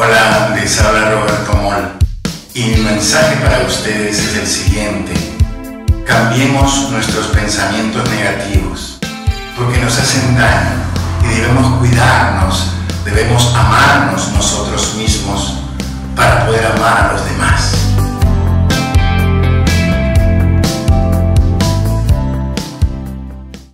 Hola, les habla Roberto Moll y mi mensaje para ustedes es el siguiente. Cambiemos nuestros pensamientos negativos porque nos hacen daño y debemos cuidarnos, debemos amarnos nosotros mismos para poder amar a los demás.